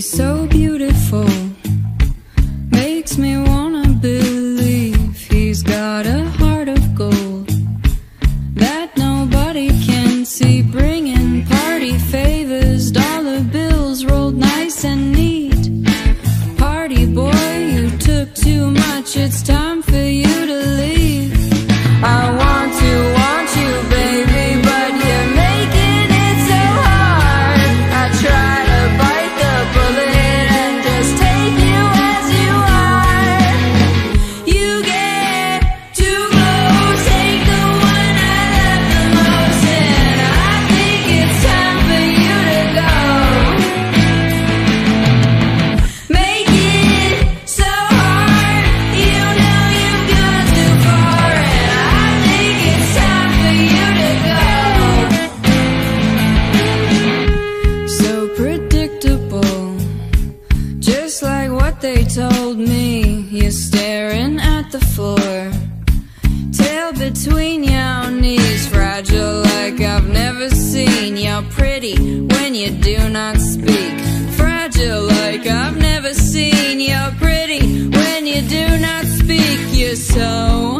so beautiful. Makes me just like what they told me. You're staring at the floor. Tail between your knees Fragile like I've never seen. You're pretty when you do not speak. Fragile like I've never seen. You're pretty when you do not speak. You're so